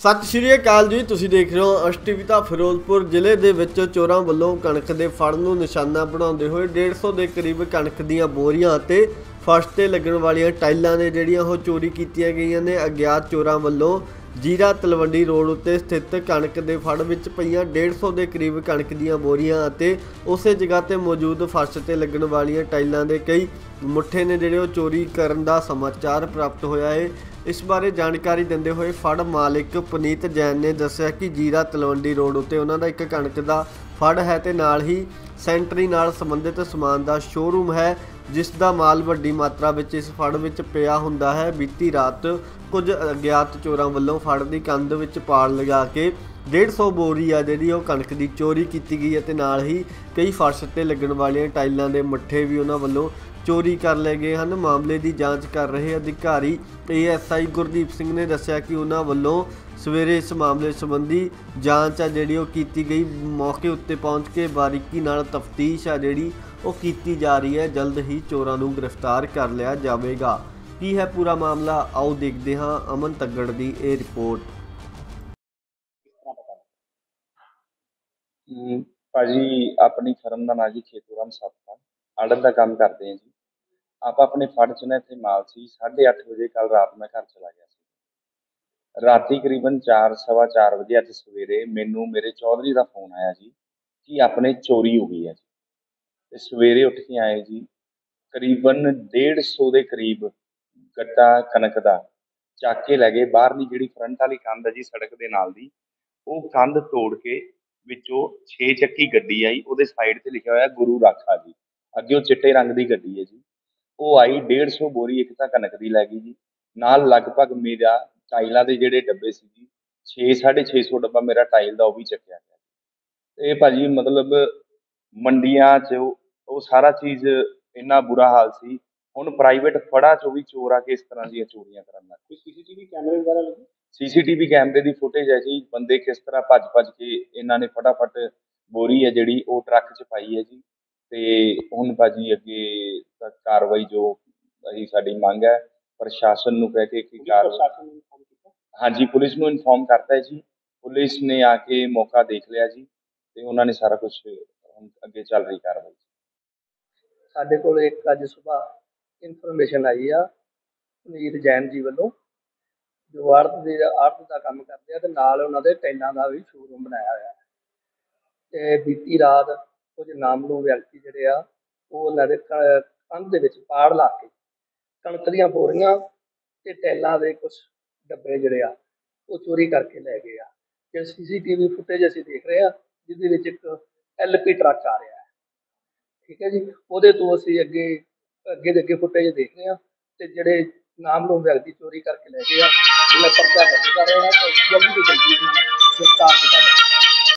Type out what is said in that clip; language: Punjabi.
ਸਤਿ ਸ਼੍ਰੀ ਅਕਾਲ ਜੀ, ਤੁਸੀਂ ਦੇਖ ਰਹੇ ਹੋ ਅਸ਼ਟਿਵਿਤਾ ਫਿਰੋਜ਼ਪੁਰ ਜ਼ਿਲ੍ਹੇ ਦੇ ਵਿੱਚ ਚੋਰਾਂ ਵੱਲੋਂ ਕਣਕ ਦੇ ਫੜ ਨੂੰ ਨਿਸ਼ਾਨਾ ਬਣਾਉਂਦੇ ਹੋਏ 150 ਦੇ ਕਰੀਬ ਕਣਕ ਦੀਆਂ ਬੋਰੀਆਂ ਅਤੇ ਫਰਸ਼ ਤੇ ਲੱਗਣ ਵਾਲੀਆਂ ਟਾਈਲਾਂ ਨੇ ਜਿਹੜੀਆਂ ਉਹ ਚੋਰੀ ਕੀਤੀਆਂ ਗਈਆਂ ਨੇ। ਅਗਿਆਤ ਚੋਰਾਂ ਵੱਲੋਂ ਜੀਰਾ ਤਲਵੰਡੀ ਰੋਡ ਉੱਤੇ ਸਥਿਤ ਕਣਕ ਦੇ ਫੜ ਵਿੱਚ ਪਈਆਂ 150 ਦੇ ਕਰੀਬ ਕਣਕ ਦੀਆਂ ਬੋਰੀਆਂ ਅਤੇ ਉਸੇ ਜਗ੍ਹਾ ਤੇ ਮੌਜੂਦ ਫਰਸ਼ ਤੇ ਲੱਗਣ ਵਾਲੀਆਂ ਟਾਈਲਾਂ ਦੇ ਕਈ ਮੁੱਠੇ ਨੇ ਜਿਹੜੇ ਉਹ ਚੋਰੀ ਕਰਨ ਦਾ ਸਮਾਚਾਰ ਪ੍ਰਾਪਤ ਹੋਇਆ ਹੈ। ਇਸ ਬਾਰੇ ਜਾਣਕਾਰੀ ਦਿੰਦੇ ਹੋਏ ਫੜ ਮਾਲਕ ਪੁਨੀਤ ਜੈਨ ਨੇ ਦੱਸਿਆ ਕਿ ਜੀਰਾ ਤਲਵੰਡੀ ਰੋਡ ਉੱਤੇ ਉਹਨਾਂ ਦਾ ਇੱਕ ਕਣਕ ਦਾ ਫੜ ਹੈ ਤੇ ਨਾਲ ਹੀ ਸੈਂਟਰੀ ਨਾਲ ਸੰਬੰਧਿਤ ਸਮਾਨ ਦਾ ਸ਼ੋਰੂਮ ਹੈ, ਜਿਸ ਦਾ ਮਾਲ ਵੱਡੀ ਮਾਤਰਾ ਵਿੱਚ ਇਸ ਫੜ ਵਿੱਚ ਪਿਆ ਹੁੰਦਾ ਹੈ। ਬੀਤੀ ਰਾਤ ਕੁਝ ਅਗਿਆਤ ਚੋਰਾਂ ਵੱਲੋਂ ਫੜ ਦੀ ਕੰਧ ਵਿੱਚ ਪਾੜ ਲਗਾ ਕੇ 150 ਬੋਰੀ ਆ ਜਿਹੜੀ ਉਹ ਕਣਕ ਦੀ ਚੋਰੀ ਕੀਤੀ ਗਈ ਹੈ ਤੇ ਨਾਲ ਹੀ ਕਈ ਫਰਸ਼ ਤੇ ਲੱਗਣ ਵਾਲੀਆਂ ਟਾਈਲਾਂ ਦੇ ਮੱਠੇ ਵੀ ਉਹਨਾਂ ਵੱਲੋਂ ਚੋਰੀ ਕਰ ਲਏ ਗਏ ਹਨ। ਮਾਮਲੇ ਦੀ ਜਾਂਚ ਕਰ ਰਹੇ ਅਧਿਕਾਰੀ ਏਐਸਆਈ ਗੁਰਦੀਪ ਸਿੰਘ ਨੇ ਦੱਸਿਆ ਕਿ ਉਹਨਾਂ ਵੱਲੋਂ ਸਵੇਰੇ ਇਸ ਮਾਮਲੇ ਸੰਬੰਧੀ ਜਾਂਚ ਆ ਜਿਹੜੀ ਉਹ ਕੀਤੀ ਗਈ। ਮੌਕੇ ਉੱਤੇ ਪਹੁੰਚ ਕੇ ਬਾਰੀਕੀ ਨਾਲ ਤਫਤੀਸ਼ ਆ ਜਿਹੜੀ ਉਹ ਕੀਤੀ ਜਾ ਰਹੀ ਹੈ। ਜਲਦ ਹੀ ਚੋਰਾਂ ਨੂੰ ਗ੍ਰਿਫਤਾਰ ਕਰ ਲਿਆ ਜਾਵੇਗਾ। ਕੀ ਹੈ ਪੂਰਾ ਮਾਮਲਾ? ਆਓ ਦੇਖਦੇ ਹਾਂ ਅਮਨ ਤੱਗੜ ਦੀ ਇਹ ਰਿਪੋਰਟ। ਹਮ, ਭਾਜੀ ਆਪਣੀ ਫਰਮ ਦਾ ਨਾਂ ਜੀ ਖੇਤੂਰਾਮ ਸਾਬਕਾ। ਆਰਡਰ ਦਾ ਕੰਮ ਕਰਦੇ ਹਾਂ ਜੀ। ਆਪਾਂ ਆਪਣੇ ਫੜ ਚ ਨਾ ਇੱਥੇ ਮਾਲ ਸੀ। 8:30 ਵਜੇ ਕੱਲ ਰਾਤ ਮੈਂ ਘਰ ਚਲਾ ਗਿਆ ਸੀ। ਰਾਤੀ ਕਰੀਬਨ 4:15 ਵਜੇ ਅੱਜ ਸਵੇਰੇ ਮੈਨੂੰ ਮੇਰੇ ਚੌਧਰੀ ਦਾ ਫੋਨ ਆਇਆ ਜੀ ਕਿ ਆਪਣੇ ਚੋਰੀ ਹੋ ਗਈ ਹੈ ਜੀ। ਤੇ ਸਵੇਰੇ ਉੱਠ ਕੇ ਆਏ ਜੀ, ਕਰੀਬਨ 150 ਦੇ ਕਰੀਬ ਗੱਟਾ ਕਣਕ ਦਾ ਚੱਕ ਕੇ ਲੈ ਗਏ। ਬਾਹਰਲੀ ਜਿਹੜੀ ਫਰੰਟ ਵਾਲੀ ਕੰਧ ਹੈ ਜੀ ਸੜਕ ਦੇ ਨਾਲ ਦੀ, ਉਹ ਕੰਧ ਤੋੜ ਕੇ ਵਿੱਚੋਂ 6 ਚੱਕੀ ਗੱਡੀ ਆਈ, ਉਹਦੇ ਸਾਈਡ ਤੇ ਲਿਖਿਆ ਹੋਇਆ ਗੁਰੂ ਰਾਖਾ ਜੀ। ਅੱਗੇ ਉਹ ਚਿੱਟੇ ਰੰਗ ਦੀ ਗੱਡੀ ਹੈ ਜੀ। ਉਹ ਆਈ 150 ਬੋਰੀ ਇੱਕ ਤਾਂ ਕਣਕ ਦੀ ਲੈ ਗਈ ਜੀ। ਨਾਲ ਲਗਭਗ ਮੇਰਾ ਟਾਈਲਾਂ ਦੇ ਜਿਹੜੇ ਡੱਬੇ ਸੀ ਜੀ 6 650 ਡੱਬਾ ਮੇਰਾ ਟਾਈਲ ਦਾ ਉਹ ਵੀ ਚੱਕਿਆ ਗਿਆ ਇਹ ਭਾਜੀ ਮਤਲਬ ਮੰਡੀਆਂ 'ਚ ਉਹ ਸਾਰਾ ਚੀਜ਼ ਇੰਨਾ ਬੁਰਾ ਹਾਲ ਸੀ। ਹੁਣ ਪ੍ਰਾਈਵੇਟ ਫੜਾ 'ਚੋਂ ਵੀ ਚੋਰ ਆ ਕੇ ਇਸ ਤਰ੍ਹਾਂ ਦੀਆਂ ਚੋਰੀਆਂ ਕਰਨ ਲੱਗ ਪਏ ਸੀਸੀਟੀਵੀ ਕੈਮਰੇ ਵਗੈਰਾ ਲੱਗੇ? ਸੀਸੀਟੀਵੀ ਕੈਮਰੇ ਦੀ ਫੁਟੇਜ ਹੈ ਜੀ। ਬੰਦੇ ਕਿਸ ਤਰ੍ਹਾਂ ਭੱਜ ਭੱਜ ਕੇ ਇਹਨਾਂ ਨੇ ਫਟਾਫਟ ਬੋਰੀ ਹੈ ਜਿਹੜੀ ਉਹ ਟਰੱਕ 'ਚ ਪਾਈ ਹੈ ਜੀ। ਤੇ ਹੁਣ ਭਾਜੀ ਅੱਗੇ ਕਾਰਵਾਈ ਜੋ ਅਸੀਂ ਸਾਡੀ ਮੰਗ ਹੈ ਪ੍ਰਸ਼ਾਸਨ ਨੂੰ ਕਹਿ ਕੇ ਕਿ ਪ੍ਰਸ਼ਾਸਨ ਹਾਂਜੀ, ਪੁਲਿਸ ਨੂੰ ਇਨਫੋਰਮ ਕਰਤਾ ਹੈ ਜੀ। ਪੁਲਿਸ ਨੇ ਆ ਕੇ ਮੌਕਾ ਦੇਖ ਲਿਆ ਜੀ ਤੇ ਉਹਨਾਂ ਨੇ ਸਾਰਾ ਕੁਝ ਅੱਗੇ ਚੱਲ ਰਹੀ ਕਾਰਵਾਈ ਸਾਡੇ ਕੋਲ ਇੱਕ ਅੱਜ ਸਵੇਰ ਇਨਫੋਰਮੇਸ਼ਨ ਆਈ ਆ ਪੁਨੀਤ ਜੈਨ ਜੀ ਵੱਲੋਂ, ਜੋ ਆੜਤ ਦੇ, ਆੜਤ ਦਾ ਕੰਮ ਕਰਦੇ ਆ ਤੇ ਨਾਲ ਉਹਨਾਂ ਦੇ ਟੈਲਾਂ ਦਾ ਵੀ ਸ਼ੋਰੂਮ ਬਣਾਇਆ ਹੋਇਆ। ਤੇ ਬੀਤੀ ਰਾਤ ਕੁਝ ਨਾਮਲੂ ਵਿਅਕਤੀ ਜਿਹੜੇ ਆ, ਉਹ ਉਹਨਾਂ ਦੇ ਕੰਧ ਦੇ ਵਿੱਚ ਪਾੜ ਲਾ ਕੇ ਕਣਕ ਦੀਆਂ ਬੋਰੀਆਂ ਤੇ ਟੈਲਾਂ ਦੇ ਕੁਝ ਡੱਬੇ ਜਿਹੜੇ ਆ, ਉਹ ਚੋਰੀ ਕਰਕੇ ਲੈ ਗਏ ਆ। ਜੇ ਸੀਸੀਟੀਵੀ ਫੁਟੇਜ ਅਸੀਂ ਦੇਖ ਰਹੇ ਆ, ਜਿਹਦੇ ਵਿੱਚ ਇੱਕ ਐਲਪੀ ਟਰੱਕ ਆ ਰਿਹਾ ਹੈ। ਠੀਕ ਹੈ ਜੀ? ਉਹਦੇ ਤੋਂ ਅਸੀਂ ਅੱਗੇ ਅੱਗੇ ਦੇ ਅੱਗੇ ਫੁਟੇਜ ਦੇਖ ਰਹੇ ਹਾਂ ਤੇ ਜਿਹੜੇ ਨਾਮ ਨੂੰ ਵਿਅਕਤੀ ਚੋਰੀ ਕਰਕੇ ਲੈ ਗਏ ਆ ਉਹਨਾਂ ਪਰਚਾ ਦਰਜ ਕਰ ਰਹੇ ਹਾਂ ਤੇ ਜਲਦੀ ਤੋਂ ਜਲਦੀ ਗ੍ਰਿਫਤਾਰ ਕੀਤਾ ਜਾਵੇ।